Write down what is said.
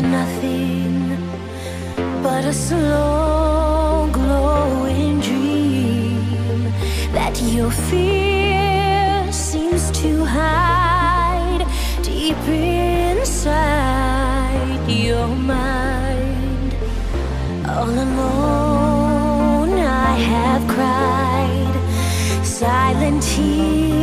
is nothing but a slow glowing dream that your fear seems to hide deep inside your mind. All alone, I have cried silent tears